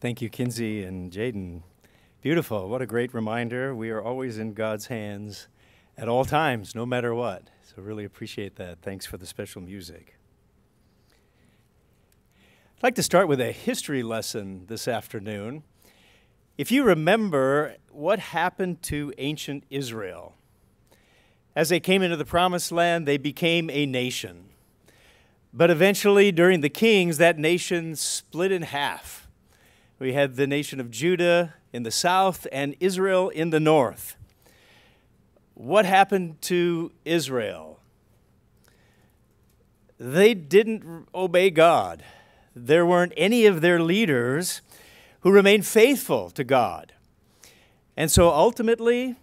Thank you, Kinsey and Jaden. Beautiful. What a great reminder. We are always in God's hands at all times, no matter what. So, really appreciate that. Thanks for the special music. I'd like to start with a history lesson this afternoon. If you remember what happened to ancient Israel, as they came into the promised land, they became a nation. But eventually, during the kings, that nation split in half. We had the nation of Judah in the south and Israel in the north. What happened to Israel? They didn't obey God there weren't any of their leaders who remained faithful to God. And so ultimately,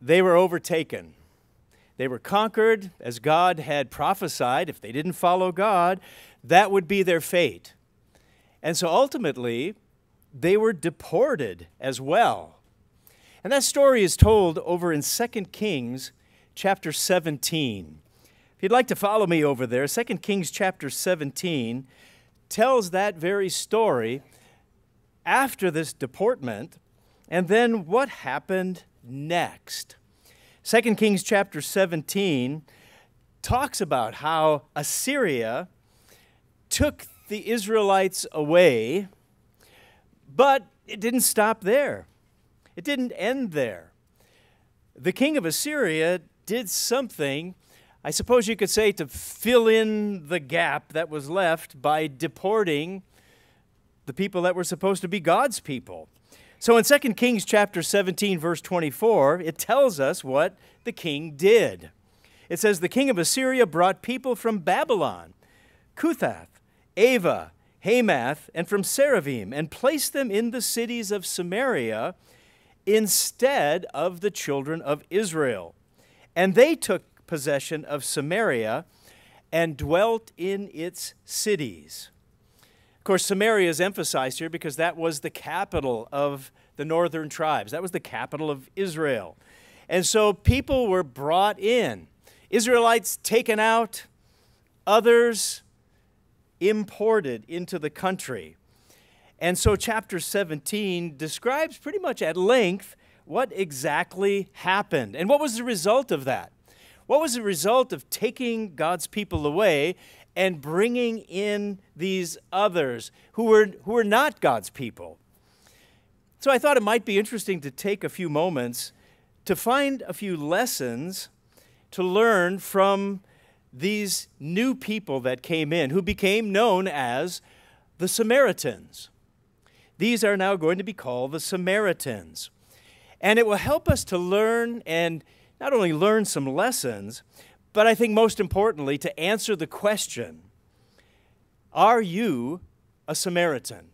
they were overtaken. They were conquered as God had prophesied. If they didn't follow God, that would be their fate. And so ultimately, they were deported as well. And that story is told over in 2 Kings chapter 17. If you'd like to follow me over there, 2 Kings chapter 17 tells that very story after this deportment and then what happened next. 2 Kings chapter 17 talks about how Assyria took the Israelites away, but it didn't stop there. It didn't end there. The king of Assyria did something I suppose you could say to fill in the gap that was left by deporting the people that were supposed to be God's people. So in 2 Kings chapter 17 verse 24, it tells us what the king did. It says the king of Assyria brought people from Babylon, Cuthah, Ava, Hamath, and from Sepharvaim, and placed them in the cities of Samaria instead of the children of Israel. And they took possession of Samaria and dwelt in its cities. Of course, Samaria is emphasized here because that was the capital of the northern tribes. That was the capital of Israel. And so people were brought in. Israelites taken out, others imported into the country. And so, chapter 17 describes pretty much at length what exactly happened and what was the result of that. What was the result of taking God's people away and bringing in these others who were, who were not God's people? So I thought it might be interesting to take a few moments to find a few lessons to learn from these new people that came in, who became known as the Samaritans. These are now going to be called the Samaritans. And it will help us to learn and not only learn some lessons, but I think most importantly, to answer the question Are you a Samaritan?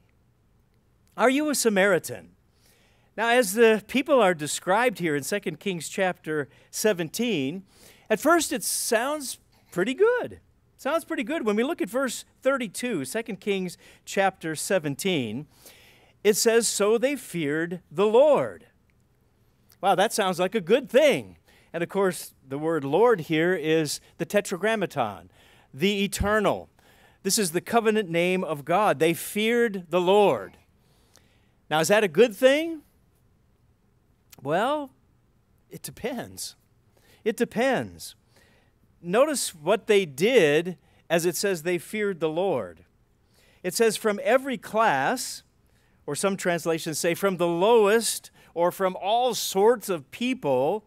Are you a Samaritan? Now, as the people are described here in 2 Kings chapter 17, at first it sounds pretty good. sounds pretty good. When we look at verse 32, 2 Kings chapter 17, it says, So they feared the Lord. Wow, that sounds like a good thing. And of course, the word Lord here is the tetragrammaton, the eternal. This is the covenant name of God. They feared the Lord. Now, is that a good thing? Well, it depends. It depends. Notice what they did as it says they feared the Lord. It says from every class, or some translations say from the lowest or from all sorts of people,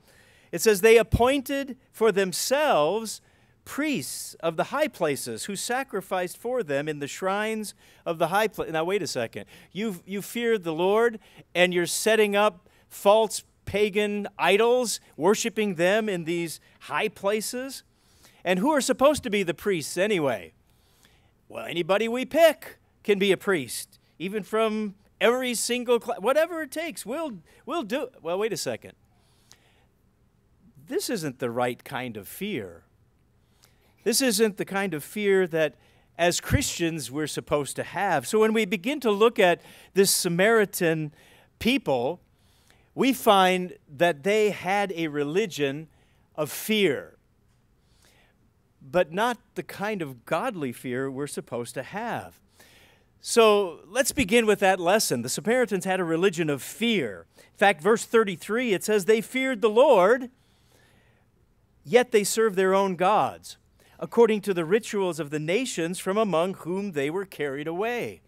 it says, They appointed for themselves priests of the high places who sacrificed for them in the shrines of the high place. Now, wait a second. You've, you fear the Lord and you're setting up false pagan idols, worshiping them in these high places? And who are supposed to be the priests anyway? Well, anybody we pick can be a priest, even from every single class, whatever it takes. We'll, we'll do. it. Well, wait a second this isn't the right kind of fear. This isn't the kind of fear that as Christians we're supposed to have. So when we begin to look at this Samaritan people, we find that they had a religion of fear, but not the kind of godly fear we're supposed to have. So let's begin with that lesson. The Samaritans had a religion of fear. In fact, verse 33, it says, They feared the Lord, yet they served their own gods, according to the rituals of the nations from among whom they were carried away.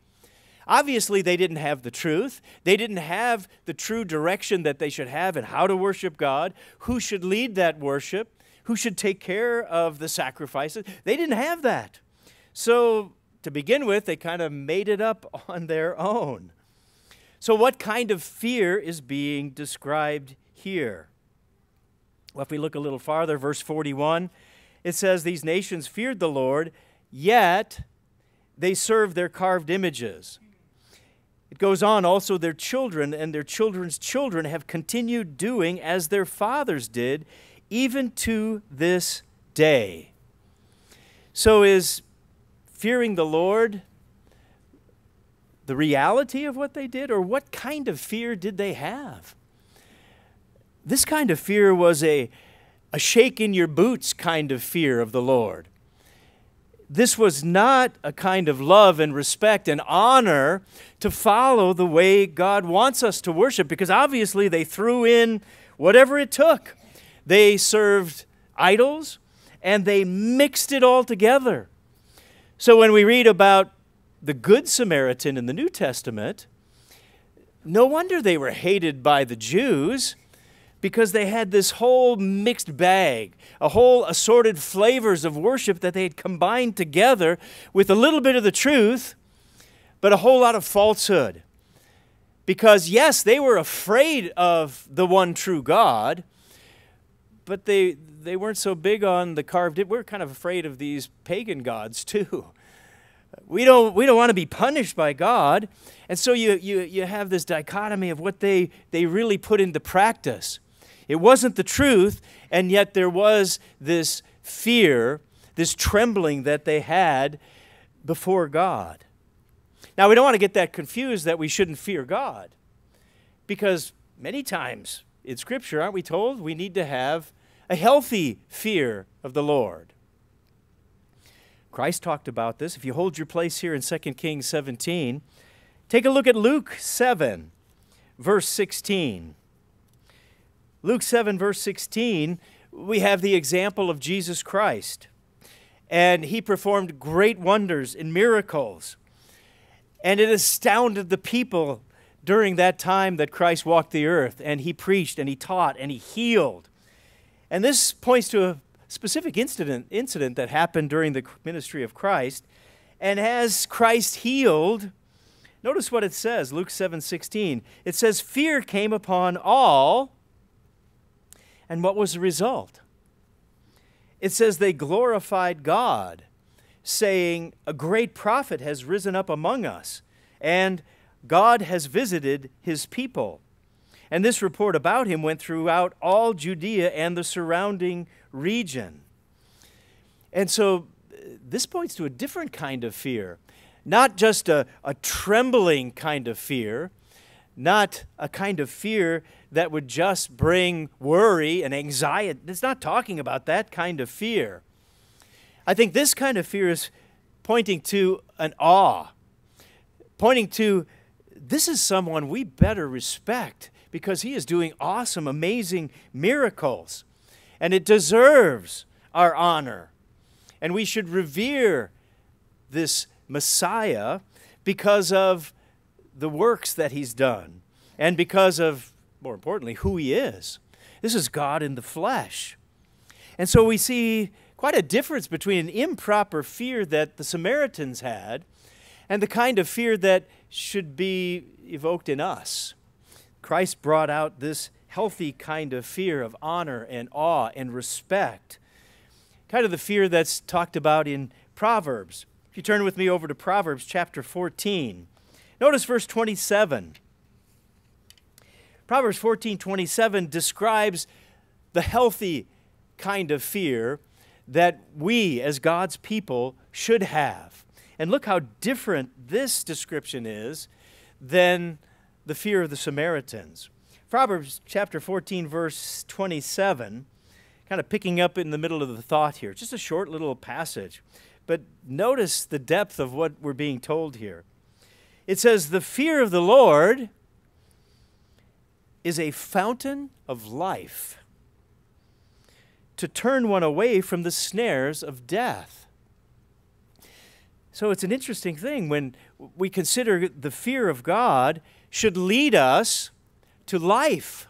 Obviously, they didn't have the truth. They didn't have the true direction that they should have and how to worship God, who should lead that worship, who should take care of the sacrifices. They didn't have that. So, to begin with, they kind of made it up on their own. So, what kind of fear is being described here? Well, if we look a little farther, verse 41, it says, These nations feared the Lord, yet they served their carved images. It goes on, also, their children and their children's children have continued doing as their fathers did, even to this day. So, is fearing the Lord the reality of what they did, or what kind of fear did they have? This kind of fear was a, a shake in your boots kind of fear of the Lord. This was not a kind of love and respect and honor to follow the way God wants us to worship because obviously they threw in whatever it took. They served idols and they mixed it all together. So when we read about the Good Samaritan in the New Testament, no wonder they were hated by the Jews because they had this whole mixed bag, a whole assorted flavors of worship that they had combined together with a little bit of the truth, but a whole lot of falsehood. Because, yes, they were afraid of the one true God, but they, they weren't so big on the carved. We're kind of afraid of these pagan gods, too. We don't, we don't want to be punished by God. And so you, you, you have this dichotomy of what they, they really put into practice. It wasn't the truth, and yet there was this fear, this trembling that they had before God. Now, we don't want to get that confused that we shouldn't fear God, because many times in Scripture, aren't we told we need to have a healthy fear of the Lord? Christ talked about this. If you hold your place here in 2 Kings 17, take a look at Luke 7, verse 16. Luke 7, verse 16, we have the example of Jesus Christ. And he performed great wonders and miracles. And it astounded the people during that time that Christ walked the earth. And he preached and he taught and he healed. And this points to a specific incident, incident that happened during the ministry of Christ. And as Christ healed, notice what it says, Luke 7 16. It says, Fear came upon all and what was the result? It says they glorified God, saying, A great prophet has risen up among us, and God has visited his people. And this report about him went throughout all Judea and the surrounding region. And so uh, this points to a different kind of fear, not just a, a trembling kind of fear, not a kind of fear that would just bring worry and anxiety. It's not talking about that kind of fear. I think this kind of fear is pointing to an awe, pointing to this is someone we better respect because he is doing awesome, amazing miracles. And it deserves our honor. And we should revere this Messiah because of the works that he's done and because of, more importantly, who he is. This is God in the flesh. And so we see quite a difference between an improper fear that the Samaritans had and the kind of fear that should be evoked in us. Christ brought out this healthy kind of fear of honor and awe and respect, kind of the fear that's talked about in Proverbs. If you turn with me over to Proverbs chapter 14, Notice verse 27. Proverbs 14 27 describes the healthy kind of fear that we as God's people should have. And look how different this description is than the fear of the Samaritans. Proverbs chapter 14, verse 27, kind of picking up in the middle of the thought here. Just a short little passage. But notice the depth of what we're being told here. It says, The fear of the Lord is a fountain of life to turn one away from the snares of death. So it's an interesting thing when we consider the fear of God should lead us to life.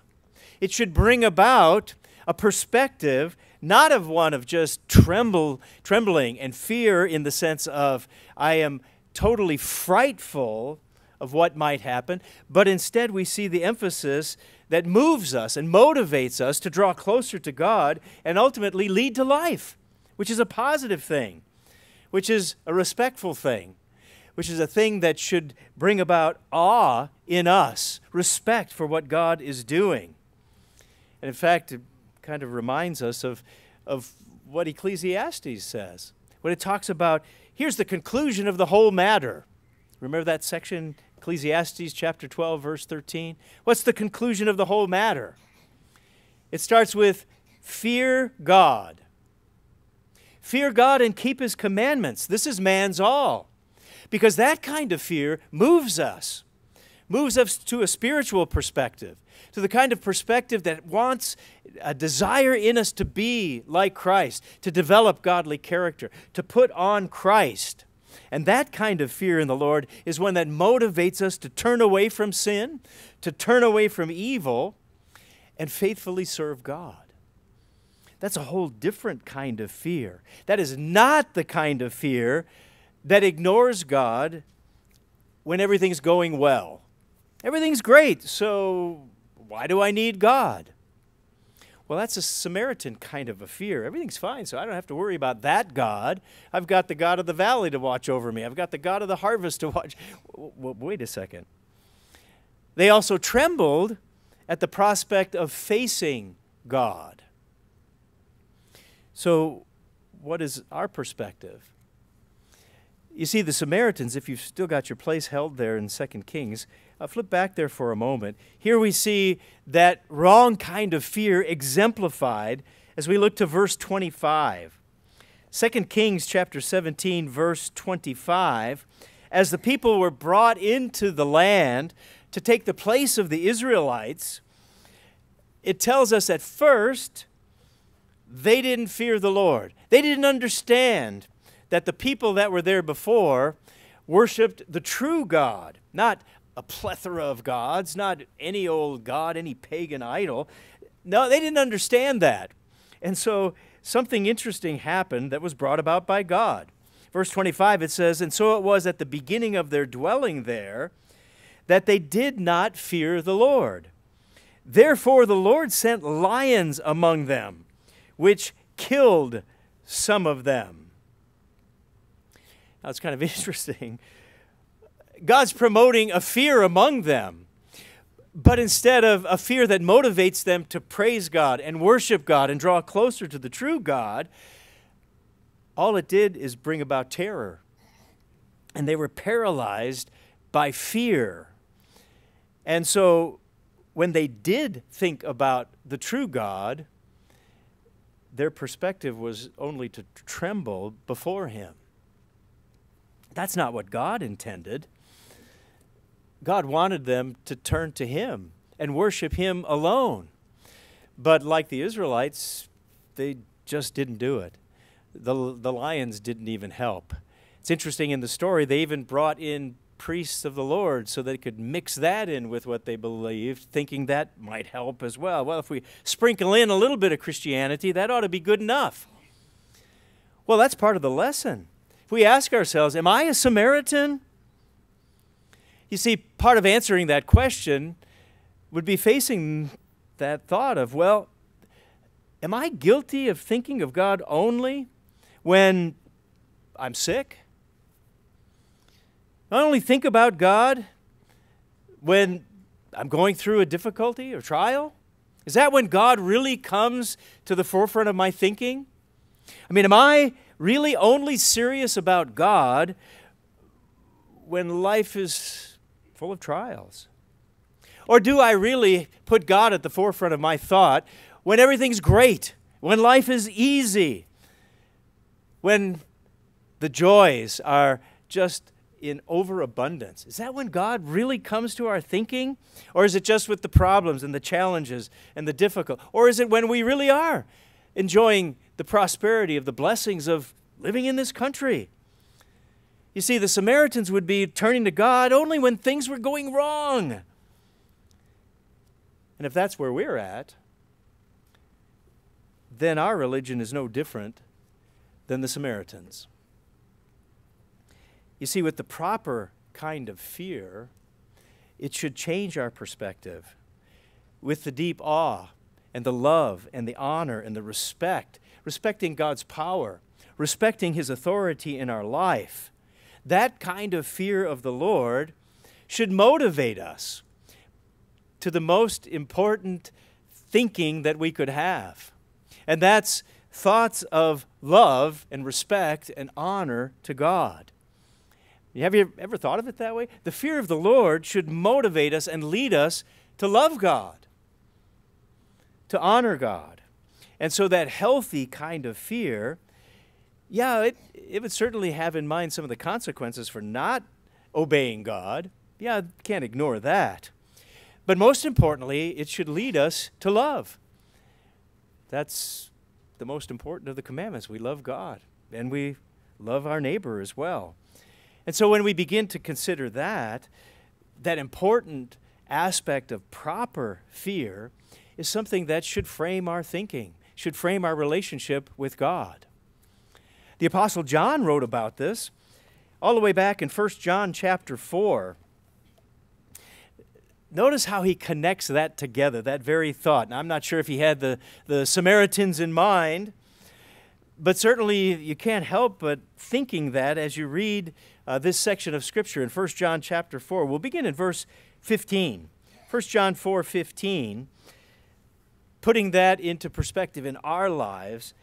It should bring about a perspective not of one of just tremble, trembling and fear in the sense of I am totally frightful of what might happen, but instead we see the emphasis that moves us and motivates us to draw closer to God and ultimately lead to life, which is a positive thing, which is a respectful thing, which is a thing that should bring about awe in us, respect for what God is doing. And in fact, it kind of reminds us of, of what Ecclesiastes says when it talks about here's the conclusion of the whole matter. Remember that section, Ecclesiastes chapter 12, verse 13? What's the conclusion of the whole matter? It starts with fear God. Fear God and keep his commandments. This is man's all. Because that kind of fear moves us, moves us to a spiritual perspective, to the kind of perspective that wants a desire in us to be like Christ, to develop godly character, to put on Christ. And that kind of fear in the Lord is one that motivates us to turn away from sin, to turn away from evil, and faithfully serve God. That's a whole different kind of fear. That is not the kind of fear that ignores God when everything's going well. Everything's great, so why do I need God? Well, that's a Samaritan kind of a fear. Everything's fine, so I don't have to worry about that God. I've got the God of the valley to watch over me, I've got the God of the harvest to watch. wait a second. They also trembled at the prospect of facing God. So, what is our perspective? You see, the Samaritans, if you've still got your place held there in 2 Kings, uh, flip back there for a moment. Here we see that wrong kind of fear exemplified as we look to verse 25. 2 Kings chapter 17 verse 25 as the people were brought into the land to take the place of the Israelites it tells us at first they didn't fear the Lord. They didn't understand that the people that were there before worshiped the true God, not a plethora of gods, not any old god, any pagan idol. No, they didn't understand that. And so something interesting happened that was brought about by God. Verse 25 it says, And so it was at the beginning of their dwelling there that they did not fear the Lord. Therefore the Lord sent lions among them, which killed some of them. Now it's kind of interesting God's promoting a fear among them. But instead of a fear that motivates them to praise God and worship God and draw closer to the true God, all it did is bring about terror. And they were paralyzed by fear. And so when they did think about the true God, their perspective was only to tremble before Him. That's not what God intended. God wanted them to turn to Him and worship Him alone. But like the Israelites, they just didn't do it. The, the lions didn't even help. It's interesting in the story, they even brought in priests of the Lord so they could mix that in with what they believed, thinking that might help as well. Well, if we sprinkle in a little bit of Christianity, that ought to be good enough. Well, that's part of the lesson. We ask ourselves, Am I a Samaritan? You see, part of answering that question would be facing that thought of, well, am I guilty of thinking of God only when I'm sick? I only think about God when I'm going through a difficulty or trial? Is that when God really comes to the forefront of my thinking? I mean, am I really only serious about God when life is full of trials? Or do I really put God at the forefront of my thought when everything's great, when life is easy, when the joys are just in overabundance? Is that when God really comes to our thinking? Or is it just with the problems and the challenges and the difficult? Or is it when we really are enjoying the prosperity of the blessings of living in this country? You see, the Samaritans would be turning to God only when things were going wrong. And if that's where we're at, then our religion is no different than the Samaritans. You see, with the proper kind of fear, it should change our perspective. With the deep awe and the love and the honor and the respect, respecting God's power, respecting His authority in our life, that kind of fear of the Lord should motivate us to the most important thinking that we could have. And that's thoughts of love and respect and honor to God. Have you ever thought of it that way? The fear of the Lord should motivate us and lead us to love God, to honor God. And so that healthy kind of fear, yeah, it, it would certainly have in mind some of the consequences for not obeying God. Yeah, can't ignore that. But most importantly, it should lead us to love. That's the most important of the commandments. We love God and we love our neighbor as well. And so when we begin to consider that, that important aspect of proper fear is something that should frame our thinking, should frame our relationship with God. The apostle John wrote about this all the way back in 1 John chapter 4. Notice how he connects that together, that very thought. Now, I'm not sure if he had the, the Samaritans in mind, but certainly you can't help but thinking that as you read uh, this section of Scripture in 1 John chapter 4. We'll begin in verse 15. 1 John 4 15, putting that into perspective in our lives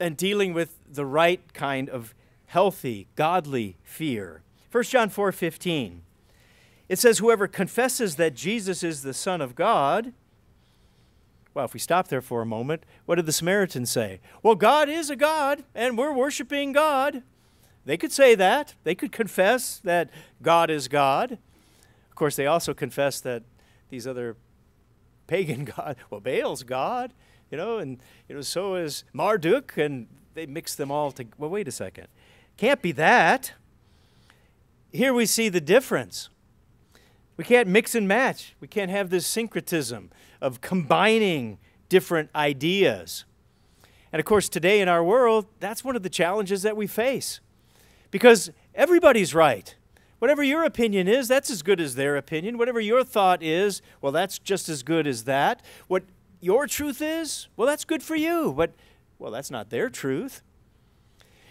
and dealing with the right kind of healthy, godly fear. 1 John 4 15. It says, Whoever confesses that Jesus is the Son of God, well, if we stop there for a moment, what did the Samaritans say? Well, God is a God, and we're worshiping God. They could say that. They could confess that God is God. Of course, they also confess that these other pagan god. well, Baal's God, you know, and you know, so is Marduk, and they mix them all together. Well, wait a second. Can't be that. Here we see the difference. We can't mix and match. We can't have this syncretism of combining different ideas. And of course, today in our world, that's one of the challenges that we face. Because everybody's right. Whatever your opinion is, that's as good as their opinion. Whatever your thought is, well, that's just as good as that. What your truth is, well, that's good for you. But, well, that's not their truth.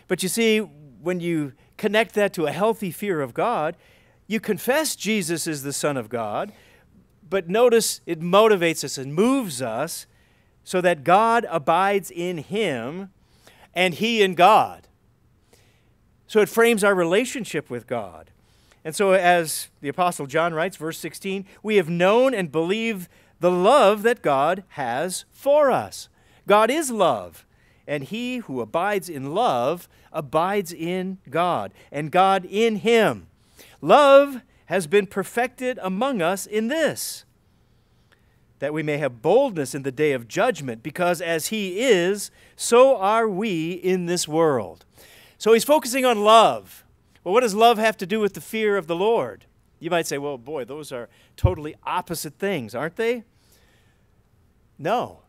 But you see, when you connect that to a healthy fear of God, you confess Jesus is the Son of God, but notice it motivates us and moves us so that God abides in Him and He in God. So it frames our relationship with God. And so, as the Apostle John writes, verse 16, we have known and believed the love that God has for us. God is love, and he who abides in love abides in God, and God in him. Love has been perfected among us in this that we may have boldness in the day of judgment, because as he is, so are we in this world. So he's focusing on love. Well, what does love have to do with the fear of the Lord? You might say, well, boy, those are totally opposite things, aren't they? No.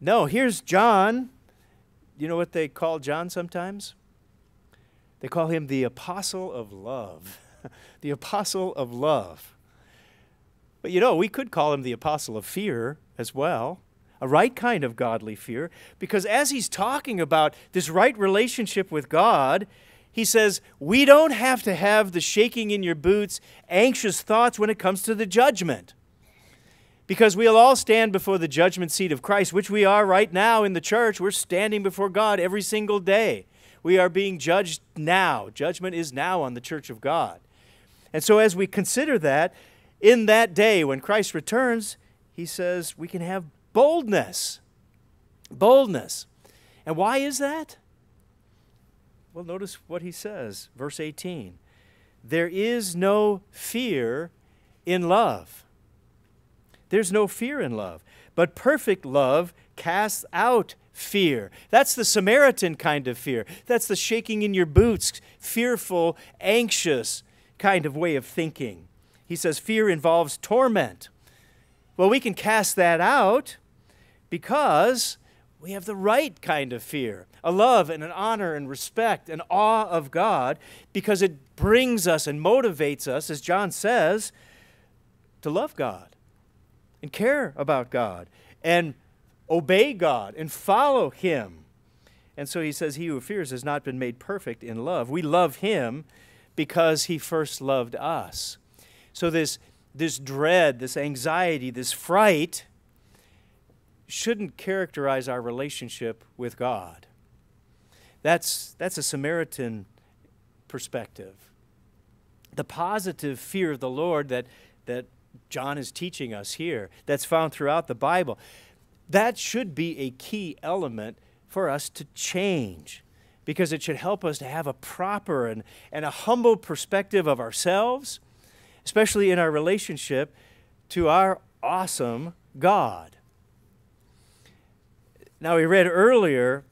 No, here's John. You know what they call John sometimes? They call him the apostle of love. the apostle of love. But you know, we could call him the apostle of fear as well a right kind of godly fear, because as he's talking about this right relationship with God, he says, We don't have to have the shaking in your boots, anxious thoughts when it comes to the judgment. Because we'll all stand before the judgment seat of Christ, which we are right now in the church. We're standing before God every single day. We are being judged now. Judgment is now on the church of God. And so, as we consider that, in that day when Christ returns, he says we can have Boldness. Boldness. And why is that? Well, notice what he says, verse 18. there is no fear in love. There's no fear in love. But perfect love casts out fear. That's the Samaritan kind of fear. That's the shaking in your boots, fearful, anxious kind of way of thinking. He says fear involves torment. Well, we can cast that out because we have the right kind of fear a love and an honor and respect and awe of God because it brings us and motivates us, as John says, to love God and care about God and obey God and follow Him. And so he says, He who fears has not been made perfect in love. We love Him because He first loved us. So this, this dread, this anxiety, this fright shouldn't characterize our relationship with God. That's, that's a Samaritan perspective. The positive fear of the Lord that, that John is teaching us here, that's found throughout the Bible, that should be a key element for us to change because it should help us to have a proper and, and a humble perspective of ourselves, especially in our relationship to our awesome God. Now, we read earlier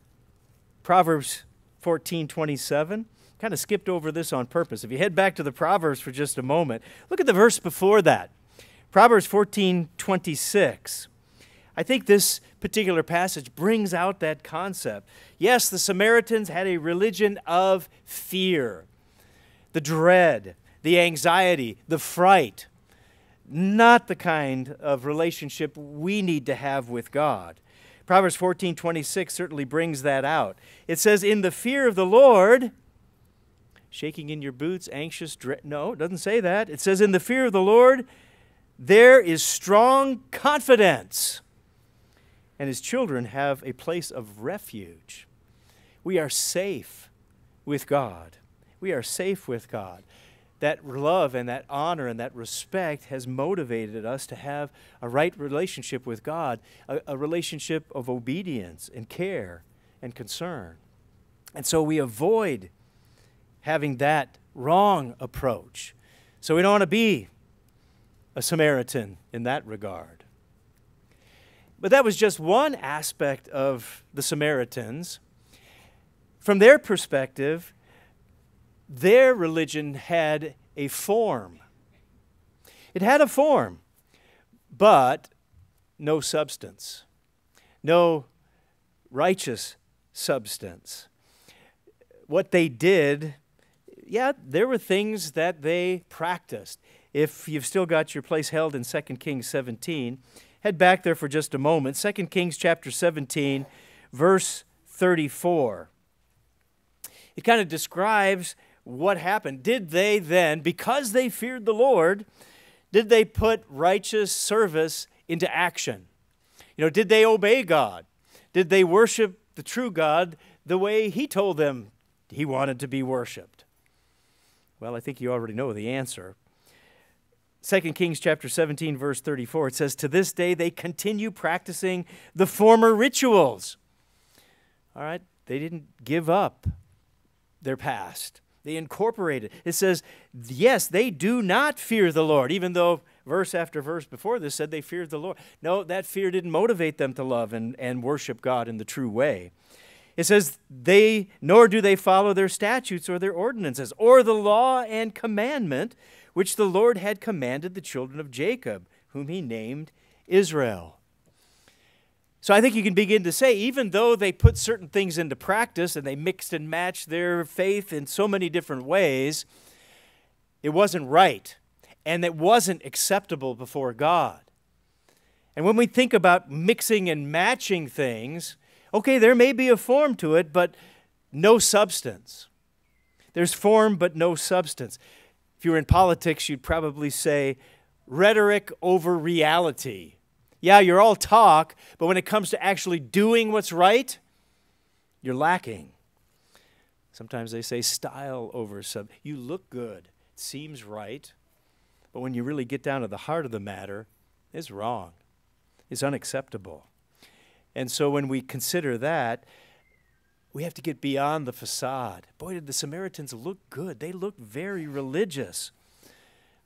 Proverbs 14 27. Kind of skipped over this on purpose. If you head back to the Proverbs for just a moment, look at the verse before that. Proverbs 14 26. I think this particular passage brings out that concept. Yes, the Samaritans had a religion of fear, the dread, the anxiety, the fright. Not the kind of relationship we need to have with God. Proverbs 14 26 certainly brings that out. It says, In the fear of the Lord, shaking in your boots, anxious, dread. No, it doesn't say that. It says, In the fear of the Lord, there is strong confidence, and his children have a place of refuge. We are safe with God. We are safe with God that love and that honor and that respect has motivated us to have a right relationship with God, a, a, relationship of obedience and care and concern. And so we avoid having that wrong approach. So we don't want to be a Samaritan in that regard. But that was just one aspect of the Samaritans. From their perspective, their religion had a form. It had a form, but no substance, no righteous substance. What they did, yeah, there were things that they practiced. If you've still got your place held in 2 Kings 17, head back there for just a moment. 2 Kings chapter 17, verse 34. It kind of describes what happened? Did they then, because they feared the Lord, did they put righteous service into action? You know, did they obey God? Did they worship the true God the way He told them He wanted to be worshiped? Well, I think you already know the answer. 2 Kings chapter 17 verse 34 it says to this day they continue practicing the former rituals. All right, they didn't give up their past. They incorporate it. It says, yes, they do not fear the Lord, even though verse after verse before this said they feared the Lord. No, that fear didn't motivate them to love and, and worship God in the true way. It says, they, nor do they follow their statutes or their ordinances, or the law and commandment which the Lord had commanded the children of Jacob, whom he named Israel. So I think you can begin to say, even though they put certain things into practice and they mixed and matched their faith in so many different ways, it wasn't right and it wasn't acceptable before God. And when we think about mixing and matching things, okay, there may be a form to it, but no substance. There's form, but no substance. If you were in politics, you'd probably say rhetoric over reality yeah, you're all talk, but when it comes to actually doing what's right, you're lacking. Sometimes they say style over sub. You look good, it seems right, but when you really get down to the heart of the matter, it's wrong. It's unacceptable. And so when we consider that, We have to get beyond the facade. Boy, did the Samaritans look good. They looked very religious,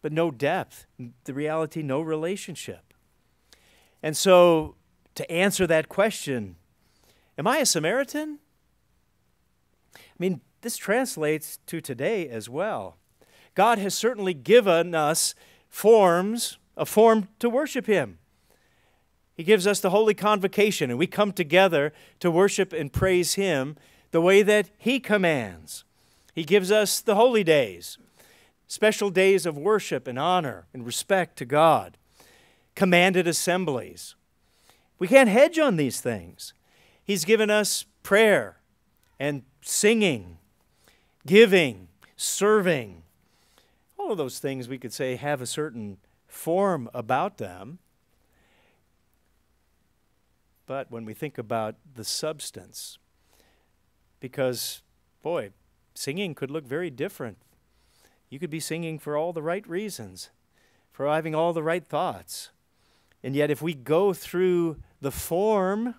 but no depth. The reality, no relationship. And so, to answer that question, am I a Samaritan? I mean, this translates to today as well. God has certainly given us forms, a form to worship Him. He gives us the holy convocation, and we come together to worship and praise Him the way that He commands. He gives us the holy days, special days of worship and honor and respect to God, commanded assemblies. We can't hedge on these things. He's given us prayer and singing, giving, serving. All of those things we could say have a certain form about them. But when we think about the substance, because, boy, singing could look very different. You could be singing for all the right reasons, for having all the right thoughts. And yet, if we go through the form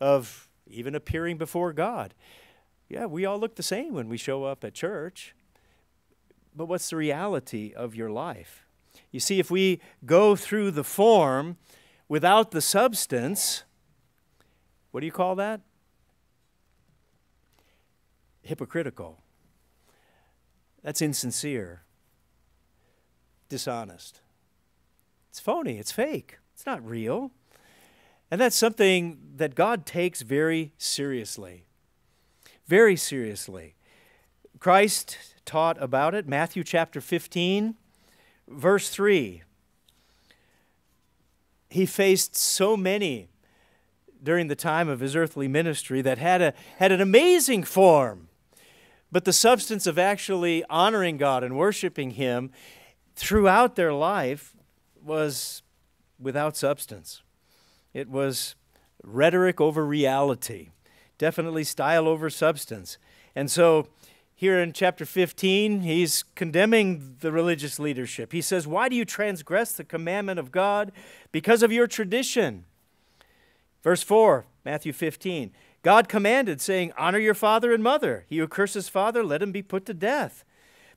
of even appearing before God, yeah, we all look the same when we show up at church. But what's the reality of your life? You see, if we go through the form without the substance, what do you call that? Hypocritical. That's insincere, dishonest. It's phony, it's fake, not real. And that's something that God takes very seriously. Very seriously. Christ taught about it, Matthew chapter 15, verse 3. He faced so many during the time of his earthly ministry that had, a, had an amazing form. But the substance of actually honoring God and worshiping Him throughout their life was without substance. It was rhetoric over reality, definitely style over substance. And so, here in chapter 15, he's condemning the religious leadership. He says, Why do you transgress the commandment of God? Because of your tradition. Verse 4, Matthew 15. God commanded, saying, Honor your father and mother. He who curses father, let him be put to death.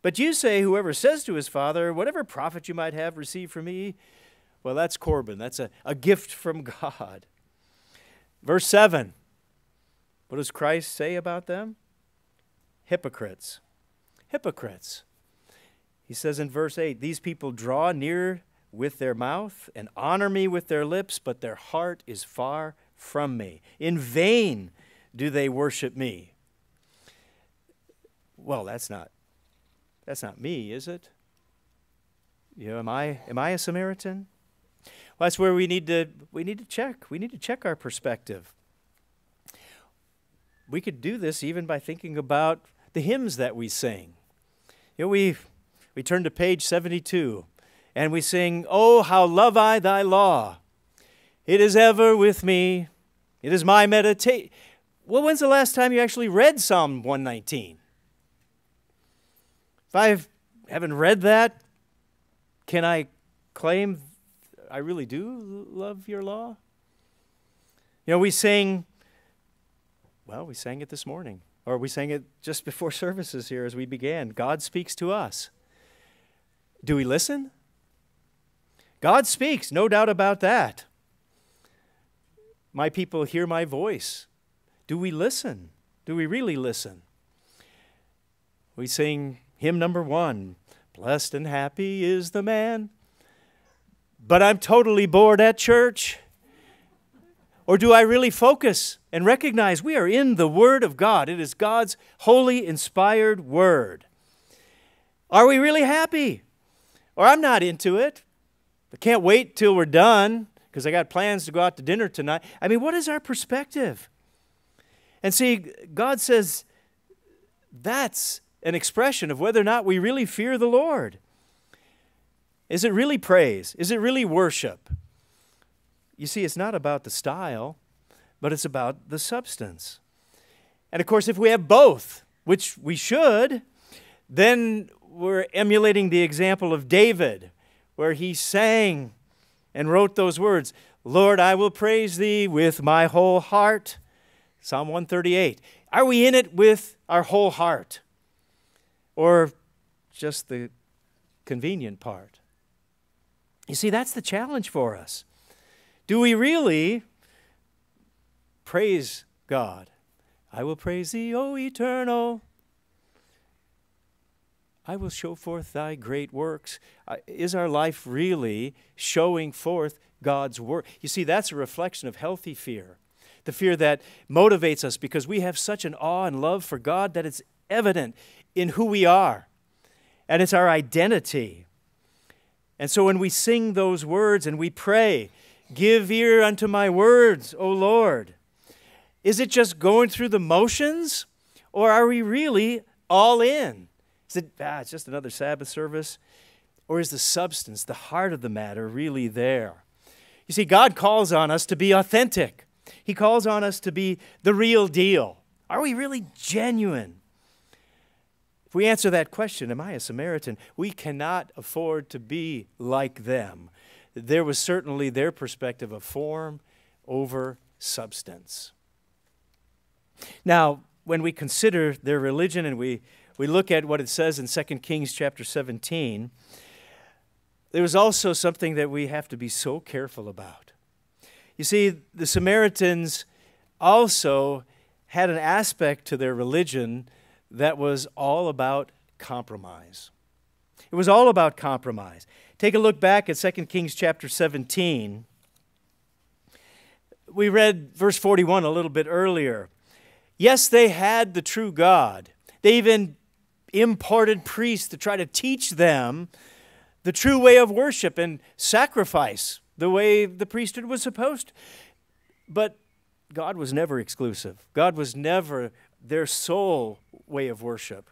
But you say, Whoever says to his father, Whatever profit you might have received from me, well, that's Corban. That's a, a gift from God. Verse 7. What does Christ say about them? Hypocrites. Hypocrites. He says in verse 8, These people draw near with their mouth and honor me with their lips, but their heart is far from me. In vain do they worship me. Well, that's not that's not me, is it? You know, am I am I a Samaritan? That's where we need to we need to check. We need to check our perspective. We could do this even by thinking about the hymns that we sing. You know, we we turn to page 72 and we sing, Oh, how love I thy law! It is ever with me. It is my meditation. Well, when's the last time you actually read Psalm 119? If I haven't read that, can I claim I really do love your law? You know, we sing, well, we sang it this morning, or we sang it just before services here as we began. God speaks to us. Do we listen? God speaks, no doubt about that. My people hear my voice. Do we listen? Do we really listen? We sing hymn number one Blessed and happy is the man. But I'm totally bored at church. Or do I really focus and recognize we are in the Word of God? It is God's holy, inspired Word. Are we really happy? Or I'm not into it. I can't wait till we're done because I got plans to go out to dinner tonight. I mean, what is our perspective? And see, God says that's an expression of whether or not we really fear the Lord. Is it really praise? Is it really worship? You see, it's not about the style, but it's about the substance. And of course, if we have both, which we should, then we're emulating the example of David where he sang and wrote those words Lord, I will praise thee with my whole heart. Psalm 138. Are we in it with our whole heart? Or just the convenient part? You see, that's the challenge for us. Do we really praise God? I will praise thee, O eternal. I will show forth thy great works. Is our life really showing forth God's work? You see, that's a reflection of healthy fear. The fear that motivates us because we have such an awe and love for God that it's evident in who we are. And it's our identity. And so when we sing those words and we pray, Give ear unto my words, O Lord, is it just going through the motions? Or are we really all in? Is it, ah, it's just another Sabbath service? Or is the substance, the heart of the matter, really there? You see, God calls on us to be authentic. He calls on us to be the real deal. Are we really genuine? If we answer that question, Am I a Samaritan? we cannot afford to be like them. There was certainly their perspective of form over substance. Now, when we consider their religion and we, we look at what it says in 2 Kings chapter 17, there was also something that we have to be so careful about. You see, the Samaritans also had an aspect to their religion that was all about compromise. It was all about compromise. Take a look back at 2 Kings chapter 17. We read verse 41 a little bit earlier. Yes, they had the true God. They even imported priests to try to teach them the true way of worship and sacrifice the way the priesthood was supposed. But God was never exclusive. God was never their sole way of worship.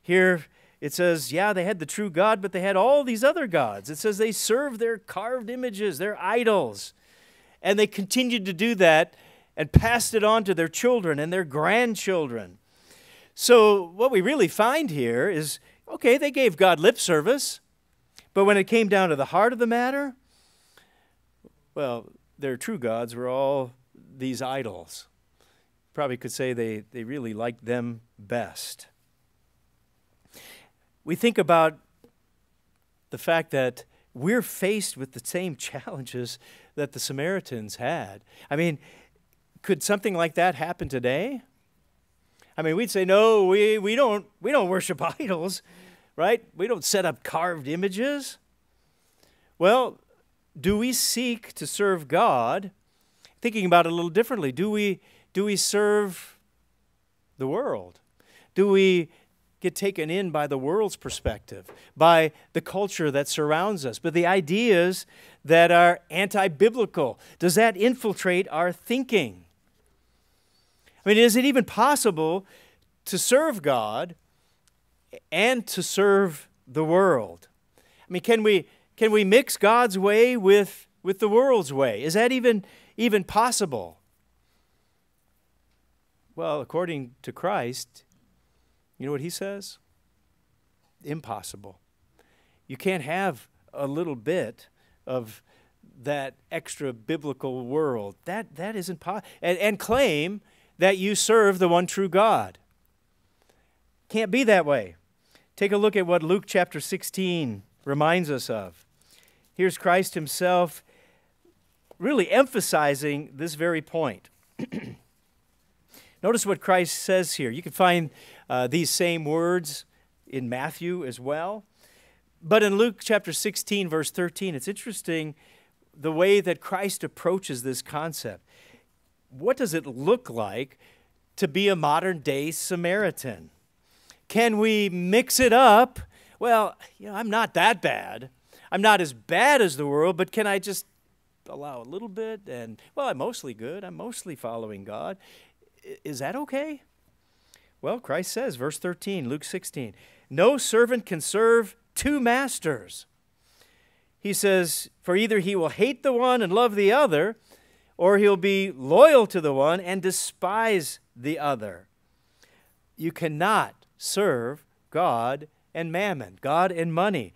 Here it says, yeah, they had the true God, but they had all these other gods. It says they served their carved images, their idols. And they continued to do that and passed it on to their children and their grandchildren. So, what we really find here is okay, they gave God lip service, but when it came down to the heart of the matter, well, their true gods were all these idols. Probably could say they, they really liked them best. We think about the fact that we're faced with the same challenges that the Samaritans had. I mean, could something like that happen today? I mean, we'd say, no, we, we, don't, we don't worship idols, right? We don't set up carved images. Well, do we seek to serve God? Thinking about it a little differently, do we, do we serve the world? Do we get taken in by the world's perspective, by the culture that surrounds us, but the ideas that are anti biblical? Does that infiltrate our thinking? I mean, is it even possible to serve God and to serve the world? I mean, can we, can we mix God's way with, with the world's way? Is that even, even possible? Well, according to Christ, you know what he says? Impossible. You can't have a little bit of that extra biblical world. That, that isn't possible. And, and claim that you serve the one true God. Can't be that way. Take a look at what Luke chapter 16 reminds us of. Here's Christ himself really emphasizing this very point. Notice what Christ says here. You can find uh, these same words in Matthew as well. But in Luke chapter 16, verse 13, it's interesting the way that Christ approaches this concept. What does it look like to be a modern day Samaritan? Can we mix it up? Well, you know, I'm not that bad. I'm not as bad as the world, but can I just allow a little bit? And, well, I'm mostly good. I'm mostly following God. Is that okay? Well, Christ says, verse 13, Luke 16, no servant can serve two masters. He says, for either he will hate the one and love the other, or he'll be loyal to the one and despise the other. You cannot serve God and mammon, God and money.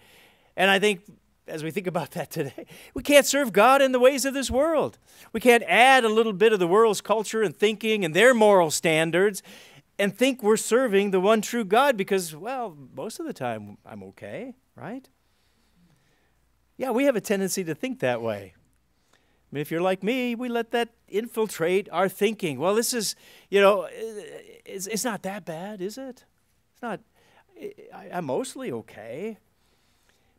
And I think as we think about that today. We can't serve God in the ways of this world. We can't add a little bit of the world's culture and thinking and their moral standards and think we're serving the one true God because, well, most of the time I'm okay, right? Yeah, we have a tendency to think that way. I mean, if you're like me, we let that infiltrate our thinking. Well, this is, you know, it's, it's not that bad, is it? It's not, I, I'm mostly okay.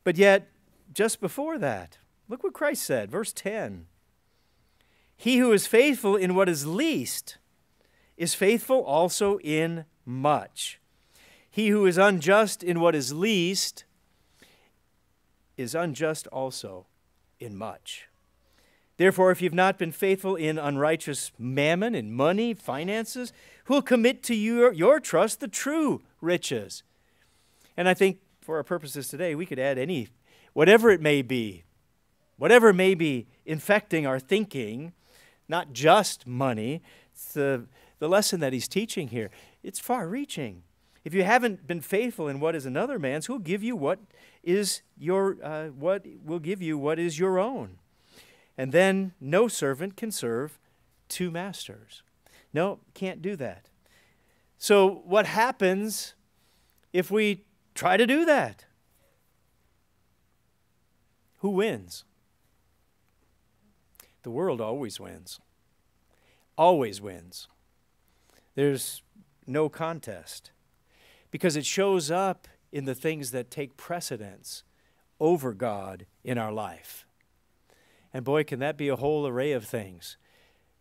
But yet, just before that, look what Christ said, verse 10. He who is faithful in what is least is faithful also in much. He who is unjust in what is least is unjust also in much. Therefore, if you've not been faithful in unrighteous mammon, in money, finances, who will commit to your, your trust the true riches? And I think for our purposes today, we could add any, whatever it may be, whatever may be infecting our thinking, not just money. It's the, the lesson that he's teaching here. It's far reaching. If you haven't been faithful in what is another man's, who'll give you what is your uh, what will give you what is your own? And then no servant can serve two masters. No, can't do that. So what happens if we try to do that? Who wins? The world always wins. Always wins. There's no contest because it shows up in the things that take precedence over God in our life. And boy, can that be a whole array of things.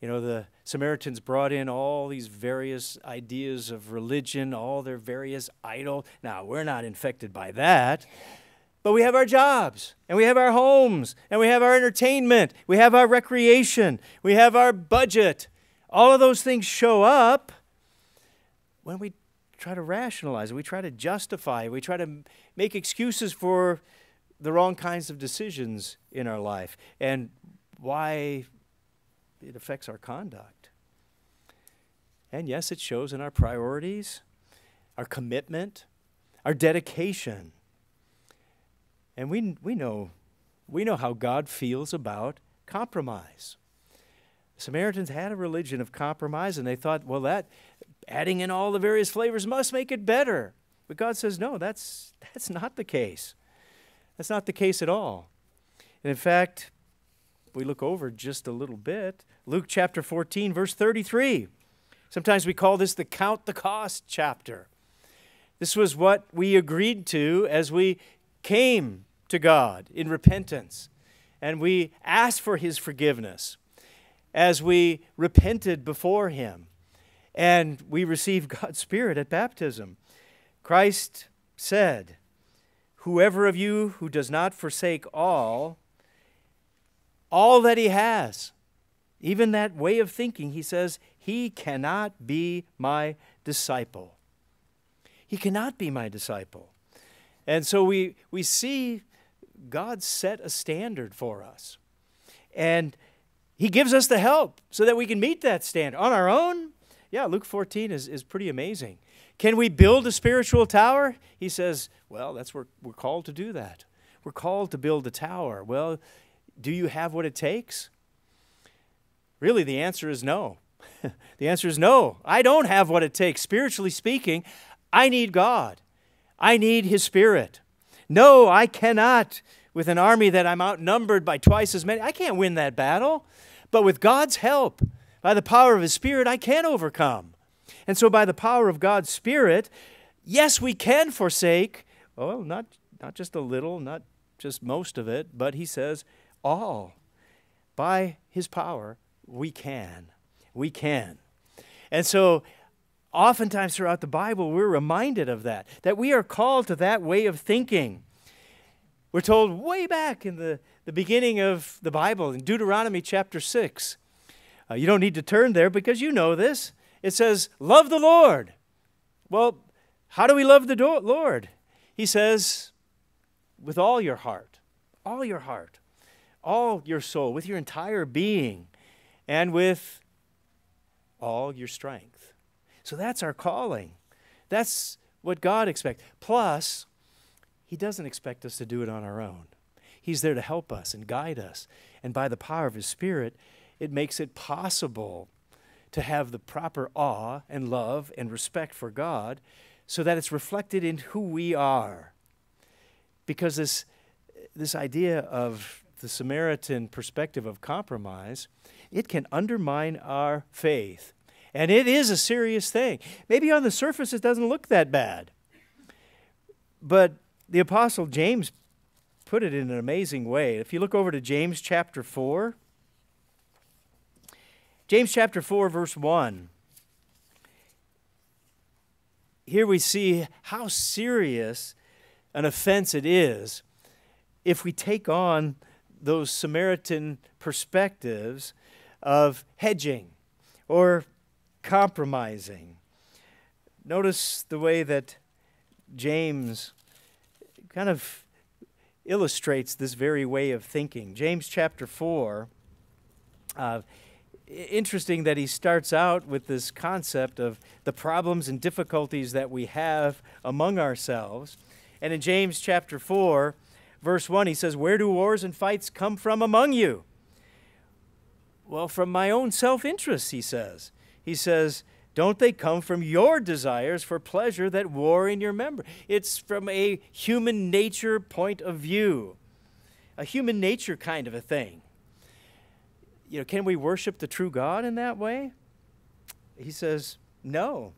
You know, the Samaritans brought in all these various ideas of religion, all their various idols. Now, we're not infected by that, but we have our jobs, and we have our homes, and we have our entertainment, we have our recreation, we have our budget. All of those things show up when we try to rationalize we try to justify, we try to make excuses for the wrong kinds of decisions in our life and why it affects our conduct. And yes, it shows in our priorities, our commitment, our dedication. And we, we, know, we know how God feels about compromise. Samaritans had a religion of compromise, and they thought, well, that adding in all the various flavors must make it better. But God says, no, that's, that's not the case. That's not the case at all. And in fact, we look over just a little bit, Luke chapter 14, verse 33. Sometimes we call this the count the cost chapter. This was what we agreed to as we came to God in repentance and we asked for His forgiveness as we repented before Him and we receive God's Spirit at baptism. Christ said, Whoever of you who does not forsake all, all that he has, even that way of thinking, he says, he cannot be my disciple. He cannot be my disciple. And so we, we see God set a standard for us. And he gives us the help so that we can meet that standard. On our own, yeah, Luke 14 is, is pretty amazing. Can we build a spiritual tower? He says, well, that's where we're called to do that. We're called to build a tower. Well, do you have what it takes? Really, the answer is no. the answer is no. I don't have what it takes. Spiritually speaking, I need God. I need His Spirit. No, I cannot, with an army that I'm outnumbered by twice as many, I can't win that battle. But with God's help, by the power of His Spirit, I can overcome. And so, by the power of God's Spirit, yes, we can forsake, well, not, not just a little, not just most of it, but He says, all. By His power, we can. We can. And so, oftentimes throughout the Bible, we're reminded of that, that we are called to that way of thinking. We're told way back in the, the beginning of the Bible, in Deuteronomy chapter 6, uh, you don't need to turn there because you know this. It says, Love the Lord. Well, how do we love the Lord? He says, with all your heart, all your heart, all your soul, with your entire being, and with all your strength. So that's our calling. That's what God expects. Plus, He doesn't expect us to do it on our own. He's there to help us and guide us. And by the power of His Spirit, it makes it possible to have the proper awe and love and respect for God so that it's reflected in who we are. Because this, this idea of the Samaritan perspective of compromise, it can undermine our faith. And it is a serious thing. Maybe on the surface it doesn't look that bad. But the Apostle James put it in an amazing way. If you look over to James chapter 4, James chapter 4, verse 1. Here we see how serious an offense it is if we take on those Samaritan perspectives of hedging or compromising. Notice the way that James kind of illustrates this very way of thinking. James chapter 4, uh, interesting that he starts out with this concept of the problems and difficulties that we have among ourselves. And in James chapter 4, verse 1, he says, Where do wars and fights come from among you? Well, from my own self interest, he says. He says, Don't they come from your desires for pleasure that war in your member? It's from a human nature point of view, a human nature kind of a thing. You know, can we worship the true God in that way? He says, No.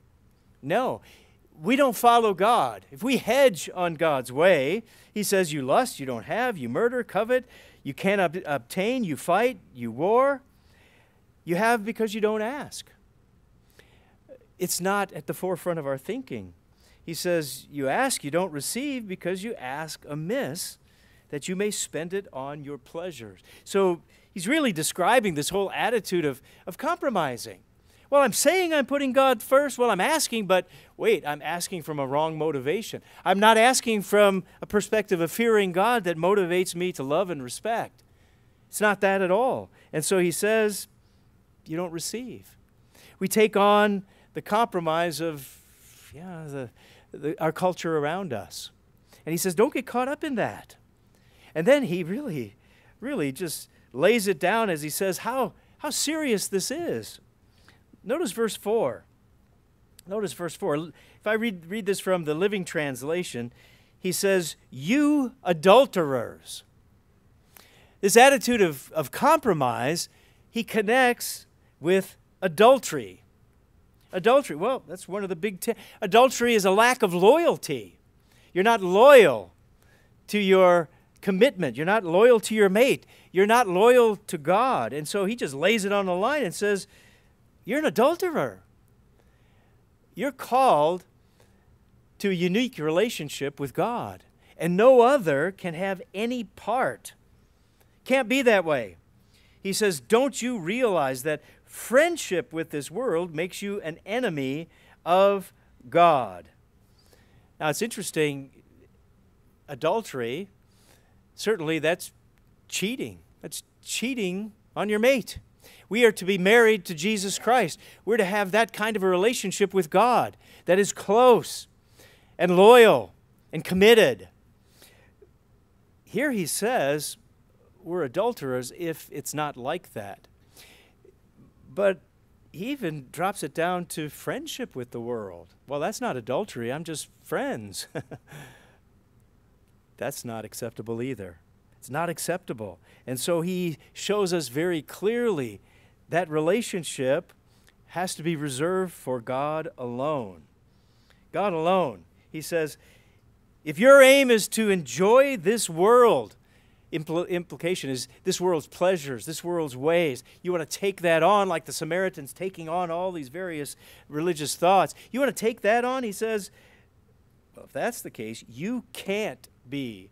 No. We don't follow God. If we hedge on God's way, He says, You lust, you don't have, you murder, covet, you can't ob- obtain, you fight, you war. You have because you don't ask. It's not at the forefront of our thinking. He says, You ask, you don't receive because you ask amiss, that you may spend it on your pleasures. So he's really describing this whole attitude of, of compromising. Well, I'm saying I'm putting God first. Well, I'm asking, but wait, I'm asking from a wrong motivation. I'm not asking from a perspective of fearing God that motivates me to love and respect. It's not that at all. And so he says, you don't receive. We take on the compromise of yeah, the, the, our culture around us. And he says, don't get caught up in that. And then he really, really just lays it down as he says how, how serious this is. Notice verse 4. Notice verse 4. If I read, read this from the Living Translation, he says, You adulterers. This attitude of, of compromise, he connects with adultery. Adultery, well, that's one of the big. T- adultery is a lack of loyalty. You're not loyal to your commitment. You're not loyal to your mate. You're not loyal to God. And so he just lays it on the line and says, You're an adulterer. You're called to a unique relationship with God, and no other can have any part. Can't be that way. He says, Don't you realize that friendship with this world makes you an enemy of God. Now, it's interesting, adultery, certainly that's cheating. That's cheating on your mate. We are to be married to Jesus Christ. We're to have that kind of a relationship with God that is close and loyal and committed. Here he says we're adulterers if it's not like that. But he even drops it down to friendship with the world. Well, that's not adultery. I'm just friends. that's not acceptable either. It's not acceptable. And so he shows us very clearly that relationship has to be reserved for God alone. God alone. He says, if your aim is to enjoy this world, impl- implication is this world's pleasures, this world's ways. You want to take that on, like the Samaritans taking on all these various religious thoughts. You want to take that on? He says, well, if that's the case, you can't be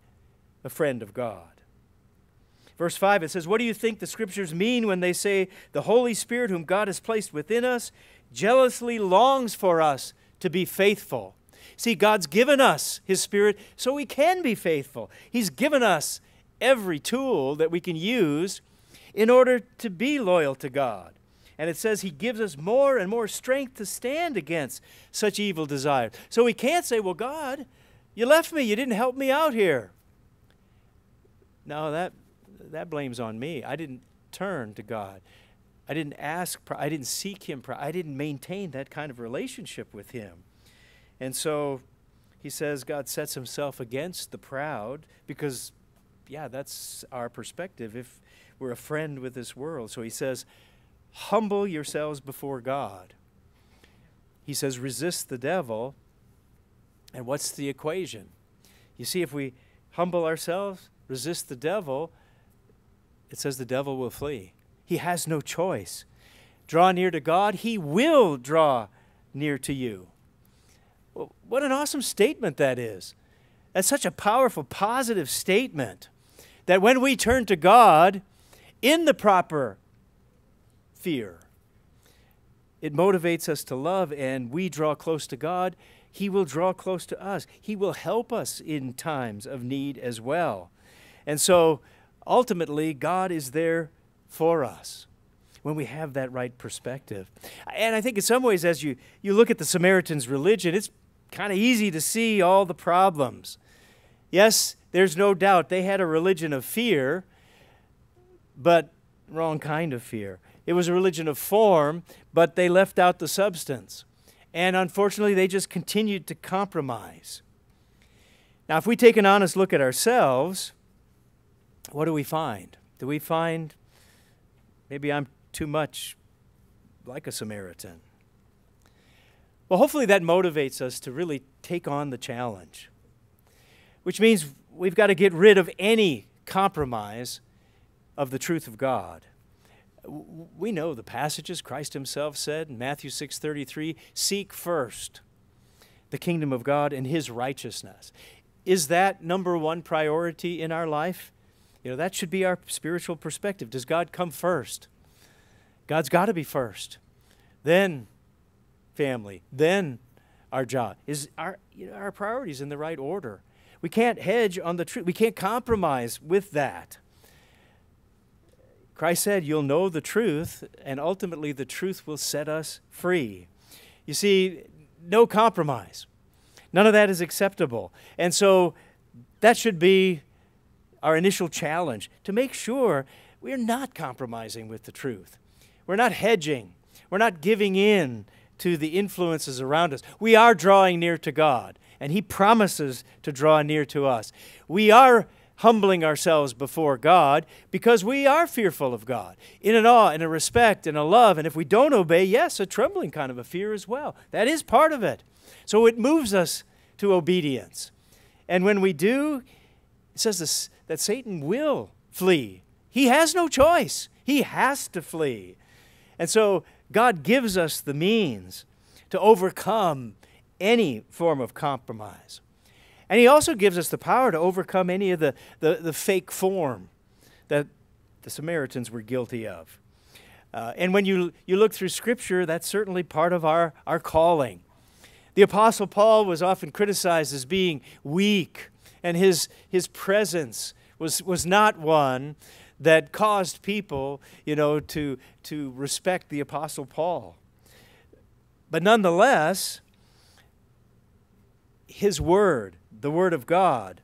a friend of God. Verse 5, it says, What do you think the scriptures mean when they say, The Holy Spirit, whom God has placed within us, jealously longs for us to be faithful? See, God's given us His Spirit so we can be faithful. He's given us every tool that we can use in order to be loyal to God. And it says He gives us more and more strength to stand against such evil desires. So we can't say, Well, God, you left me, you didn't help me out here. no, that, that blame's on me. I didn't turn to God. I didn't ask, I didn't seek Him, I didn't maintain that kind of relationship with Him. And so he says God sets Himself against the proud because, yeah, that's our perspective if we're a friend with this world. So he says, humble yourselves before God. He says, resist the devil. And what's the equation? You see, if we humble ourselves, resist the devil, it says the devil will flee. He has no choice. Draw near to God, He will draw near to you. Well, what an awesome statement that is. That's such a powerful, positive statement that when we turn to God in the proper fear, it motivates us to love, and we draw close to God. He will draw close to us. He will help us in times of need as well. And so ultimately, God is there for us when we have that right perspective. And I think in some ways, as you, you look at the Samaritan's religion, it's kind of easy to see all the problems. Yes, there's no doubt they had a religion of fear, but wrong kind of fear. It was a religion of form, but they left out the substance. And unfortunately, they just continued to compromise. Now, if we take an honest look at ourselves, what do we find? Do we find maybe I'm too much like a Samaritan? Well, hopefully that motivates us to really take on the challenge, which means we've got to get rid of any compromise of the truth of God. We know the passages Christ himself said in Matthew 6:33, "Seek first the kingdom of God and his righteousness." Is that number one priority in our life? You know, that should be our spiritual perspective. Does God come first? God's got to be first. Then family, then our job. Is our, you know, our priorities in the right order? We can't hedge on the truth. We can't compromise with that. Christ said, You'll know the truth, and ultimately the truth will set us free. You see, no compromise. None of that is acceptable. And so that should be our initial challenge to make sure we're not compromising with the truth. We're not hedging. We're not giving in to the influences around us. We are drawing near to God, and He promises to draw near to us. We are humbling ourselves before God because we are fearful of God, in an awe, in a respect, in a love. And if we don't obey, yes, a trembling kind of a fear as well. That is part of it. So it moves us to obedience. And when we do, it says this, that Satan will flee. He has no choice, he has to flee. And so God gives us the means to overcome any form of compromise. And He also gives us the power to overcome any of the, the, the fake form that the Samaritans were guilty of. Uh, and when you, you look through Scripture, that's certainly part of our, our calling. The Apostle Paul was often criticized as being weak, and his, his presence was, was not one that caused people, you know, to, to respect the Apostle Paul. But nonetheless, his word, the word of God,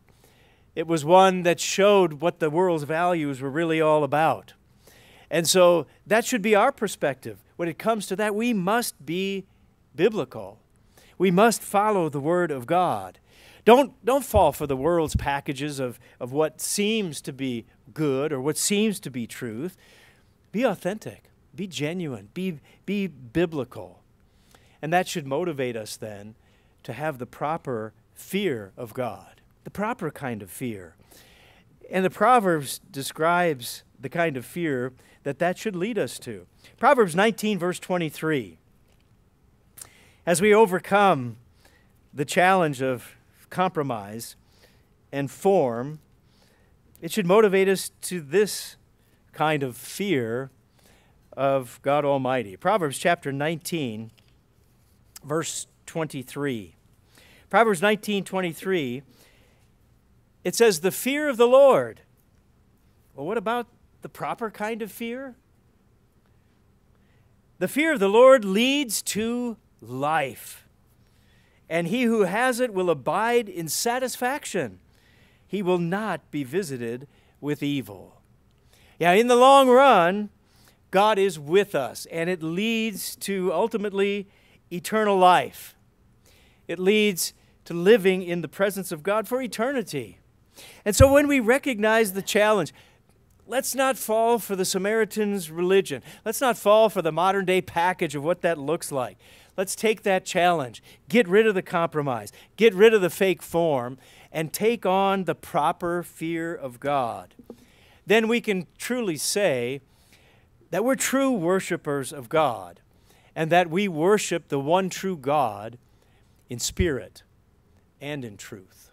it was one that showed what the world's values were really all about. And so that should be our perspective. When it comes to that, we must be biblical. We must follow the word of God. Don't, don't fall for the world's packages of, of what seems to be good or what seems to be truth. Be authentic, be genuine, be, be biblical. And that should motivate us then to have the proper fear of God, the proper kind of fear. And the Proverbs describes the kind of fear that that should lead us to. Proverbs 19, verse 23. As we overcome the challenge of compromise and form, it should motivate us to this kind of fear of God Almighty. Proverbs chapter 19, verse 23. Proverbs 19, 23, it says, The fear of the Lord. Well, what about the proper kind of fear? The fear of the Lord leads to life and he who has it will abide in satisfaction. He will not be visited with evil. Yeah, in the long run, God is with us, and it leads to ultimately eternal life. It leads to living in the presence of God for eternity. And so when we recognize the challenge, let's not fall for the Samaritan's religion. Let's not fall for the modern day package of what that looks like. Let's take that challenge, get rid of the compromise, get rid of the fake form, and take on the proper fear of God. Then we can truly say that we're true worshipers of God and that we worship the one true God in spirit and in truth.